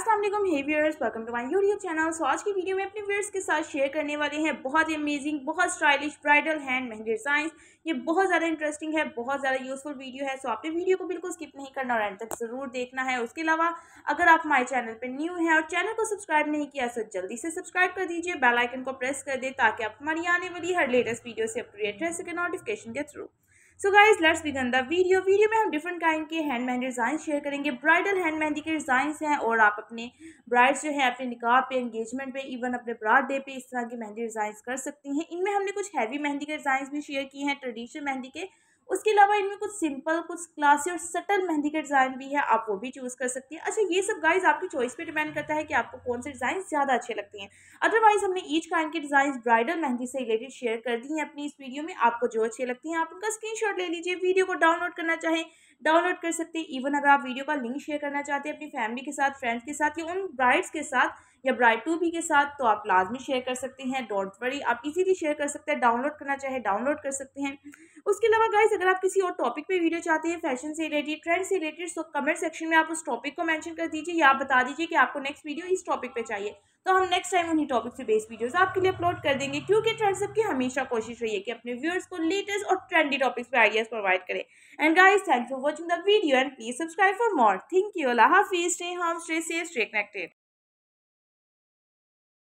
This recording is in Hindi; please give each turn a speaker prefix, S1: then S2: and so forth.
S1: वालेकुम hey viewers welcome to my YouTube channel so आज की वीडियो में अपने व्यूअर्स के साथ शेयर करने वाले हैं बहुत ही अमेजिंग बहुत stylish bridal hand mehndi design ये बहुत ज़्यादा इंटरेस्टिंग है, बहुत ज़्यादा यूजफुल वीडियो है। सो आपने वीडियो को बिल्कुल स्किप नहीं करना और एंड तक ज़रूर देखना है। उसके अलावा, अगर आप हमारे चैनल पर न्यू हैं और चैनल को सब्सक्राइब नहीं किया तो जल्दी से सब्सक्राइब कर दीजिए बेलाइकन को प्रेस कर दे ताकि आप हमारी आने वाली हर लेटेस्ट वीडियो से अपडेट रह सके नोटिफिकेशन के through so guys let's begin the video video में हम डिफरेंट काइंड के हैंड मेहंदी डिज़ाइन शेयर करेंगे। ब्राइडल हैंड मेहंदी के डिज़ाइन हैं और आप अपने ब्राइड्स जो हैं, अपने निकाह पे एंगेजमेंट पे इवन अपने ब्राड डे पे इस तरह की मेहंदी डिज़ाइन कर सकती हैं। इनमें हमने कुछ हैवी मेहंदी के डिज़ाइन भी शेयर किए हैं ट्रेडिशनल मेहंदी के। उसके अलावा इनमें कुछ सिंपल, कुछ क्लासी और सटल मेहंदी के डिज़ाइन भी है, आप वो भी चूज़ कर सकती हैं। अच्छा ये सब गाइज़ आपकी चॉइस पे डिपेंड करता है कि आपको कौन से डिज़ाइन ज़्यादा अच्छे लगते हैं। अदरवाइज़ हमने ईच काइंड के डिज़ाइन ब्राइडल मेहंदी से रिलेटेड शेयर कर दी हैं अपनी इस वीडियो में। आपको जो अच्छे लगते हैं, आप उनका स्क्रीन ले लीजिए। वीडियो को डाउनलोड करना चाहें डाउनलोड कर सकते हैं। इवन अगर आप वीडियो का लिंक शेयर करना चाहते हैं अपनी फैमिली के साथ फ्रेंड्स के साथ या उन ब्राइड्स के साथ या ब्राइट टू बी के साथ तो आप लाजमी शेयर कर सकते हैं डोंट वरी आप इजीली शेयर कर सकते हैं डाउनलोड करना चाहे डाउनलोड कर सकते हैं। उसके अलावा गाइज़ अगर आप किसी और टॉपिक पे वीडियो चाहते हैं फ़ैशन से रिलेटेड ट्रेंड से रिलेटेड तो कमेंट सेक्शन में आप उस टॉपिक को मेंशन कर दीजिए या आप बता दीजिए कि आपको नेक्स्ट वीडियो इस टॉपिक पर चाहिए। तो हम नेक्स्ट टाइम उन्हीं टॉपिक से बेस्ड वीडियोस आपके लिए अपलोड कर देंगे, क्योंकि ट्रेंड सब की हमेशा कोशिश रही है कि अपने व्यूअर्स को लेटेस्ट और ट्रेंडी टॉपिक्स पे आइडियाज़ प्रोवाइड करें। And guys thanks for watching the video and please subscribe for more thank you Allah Hafiz stay home stay safe stay connected